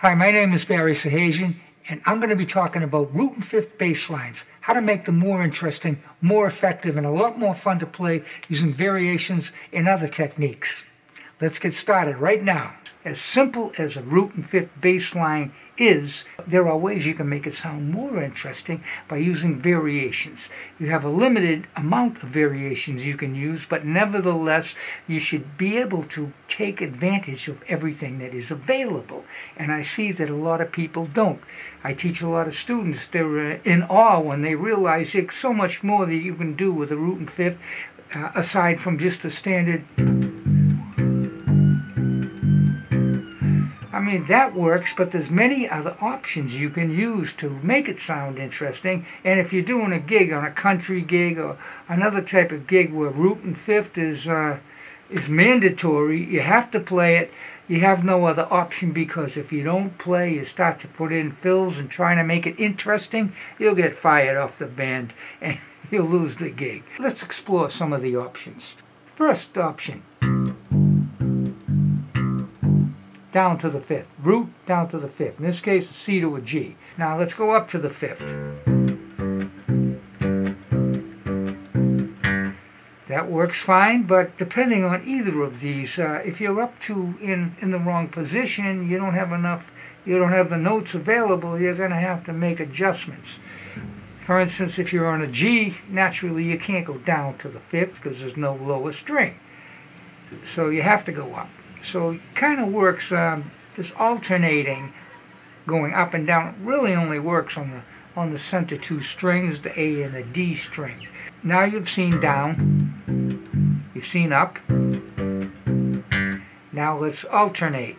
Hi, my name is Barry Sahagian, and I'm going to be talking about root and fifth bass lines, how to make them more interesting, more effective, and a lot more fun to play using variations and other techniques. Let's get started right now. As simple as a root and fifth bass line is, there are ways you can make it sound more interesting by using variations. You have a limited amount of variations you can use, but nevertheless, you should be able to take advantage of everything that is available. And I see that a lot of people don't. I teach a lot of students, they're uh, in awe when they realize there's so much more that you can do with a root and fifth, uh, aside from just a standard. I mean, that works, but there's many other options you can use to make it sound interesting. And if you're doing a gig on a country gig or another type of gig where root and fifth is, uh, is mandatory, you have to play it. You have no other option because if you don't play, you start to put in fills and trying to make it interesting, you'll get fired off the band and you'll lose the gig. Let's explore some of the options. First option down to the fifth. Root down to the fifth. In this case, C to a G. Now let's go up to the fifth. That works fine, but depending on either of these, uh, if you're up to in, in the wrong position, you don't have enough, you don't have the notes available, you're going to have to make adjustments. For instance, if you're on a G, naturally you can't go down to the fifth because there's no lower string. So you have to go up. So it kind of works, um, this alternating going up and down really only works on the on the center two strings, the A and the D string. Now you've seen down, you've seen up. Now let's alternate.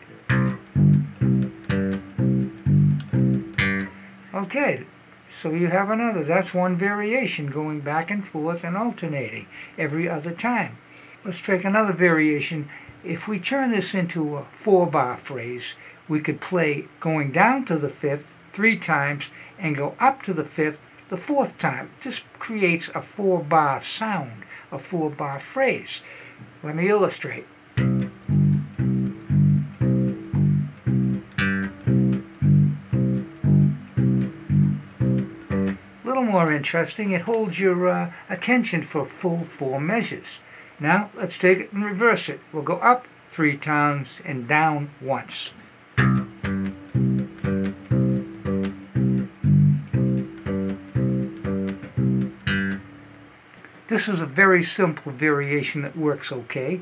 Okay, so you have another. That's one variation going back and forth and alternating every other time. Let's take another variation if we turn this into a four bar phrase, we could play going down to the fifth three times and go up to the fifth the fourth time. This creates a four bar sound, a four bar phrase. Let me illustrate. A little more interesting, it holds your uh, attention for full four measures. Now let's take it and reverse it. We'll go up three times and down once. This is a very simple variation that works okay.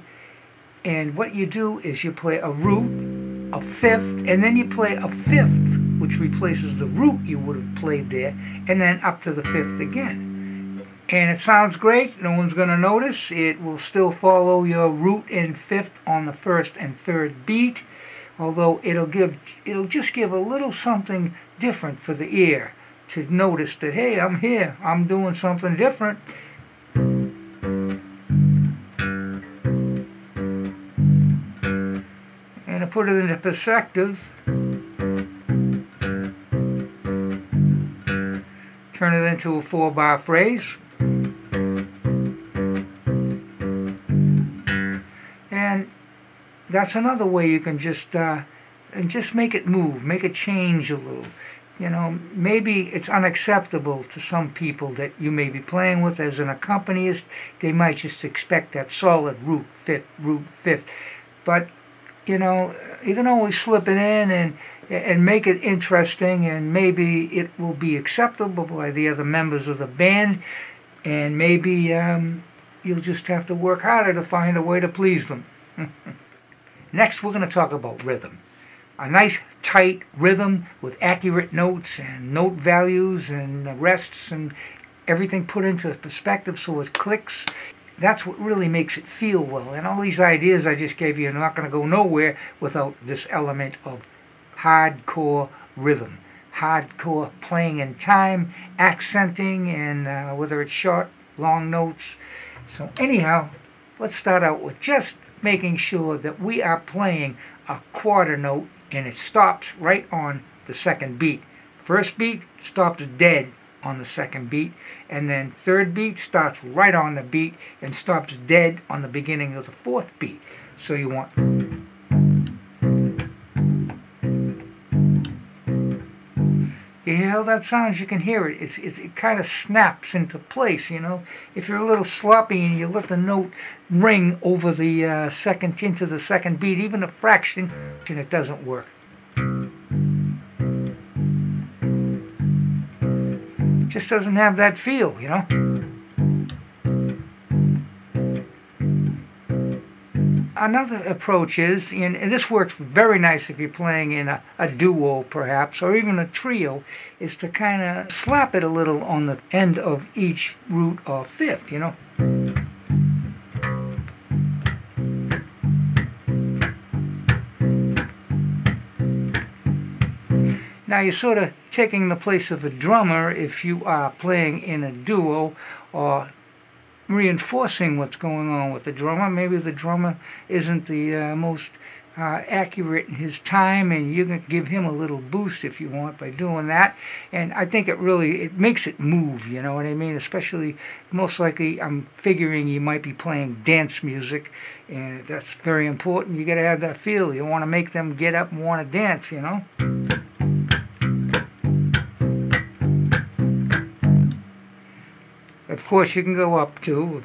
And what you do is you play a root, a fifth, and then you play a fifth, which replaces the root you would have played there, and then up to the fifth again and it sounds great. No one's going to notice. It will still follow your root and fifth on the first and third beat although it'll give it'll just give a little something different for the ear to notice that hey I'm here. I'm doing something different. And to put it into perspective turn it into a four bar phrase that's another way you can just uh, and just make it move, make it change a little. You know, maybe it's unacceptable to some people that you may be playing with as an accompanist. They might just expect that solid root fifth, root fifth. But you know, you can always slip it in and and make it interesting, and maybe it will be acceptable by the other members of the band and maybe um, you'll just have to work harder to find a way to please them. Next, we're going to talk about rhythm. A nice tight rhythm with accurate notes and note values and rests and everything put into perspective so it clicks. That's what really makes it feel well. And all these ideas I just gave you are not going to go nowhere without this element of hardcore rhythm hardcore playing in time, accenting, and uh, whether it's short, long notes. So anyhow, let's start out with just making sure that we are playing a quarter note and it stops right on the second beat. First beat stops dead on the second beat, and then third beat starts right on the beat and stops dead on the beginning of the fourth beat. So you want You hear that sounds? You can hear it. It's, it's it kind of snaps into place, you know. If you're a little sloppy and you let the note ring over the uh, second into the second beat, even a fraction, and it doesn't work. It just doesn't have that feel, you know. Another approach is, and this works very nice if you're playing in a, a duo perhaps, or even a trio, is to kind of slap it a little on the end of each root or fifth, you know. Now you're sort of taking the place of a drummer if you are playing in a duo or reinforcing what's going on with the drummer. Maybe the drummer isn't the uh, most uh, accurate in his time, and you can give him a little boost if you want by doing that. And I think it really it makes it move. You know what I mean? Especially, most likely, I'm figuring you might be playing dance music, and that's very important. You got to have that feel. You want to make them get up and want to dance. You know. Of course, you can go up too.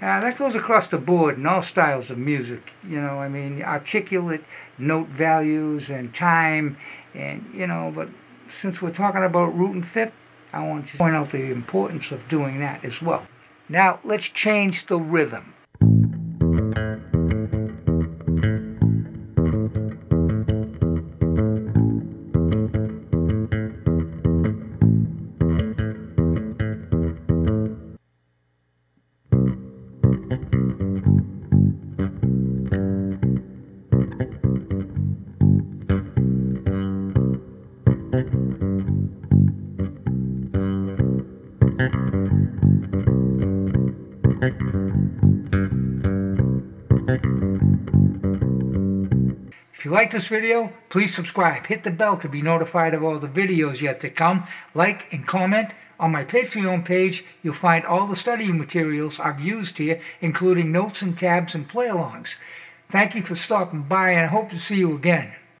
Uh, that goes across the board in all styles of music. You know, I mean, articulate note values and time, and you know. But since we're talking about root and fifth, I want to point out the importance of doing that as well. Now let's change the rhythm. If you like this video, please subscribe. Hit the bell to be notified of all the videos yet to come. Like and comment. On my Patreon page, you'll find all the study materials I've used here, including notes and tabs and play-alongs. Thank you for stopping by, and I hope to see you again.